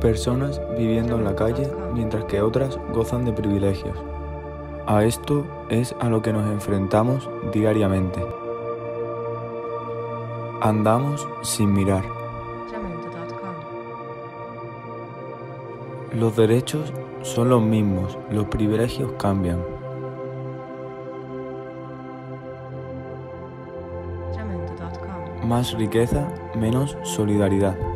Personas viviendo en la calle mientras que otras gozan de privilegios. A esto es a lo que nos enfrentamos diariamente. Andamos sin mirar. Los derechos son los mismos, los privilegios cambian. Más riqueza, menos solidaridad.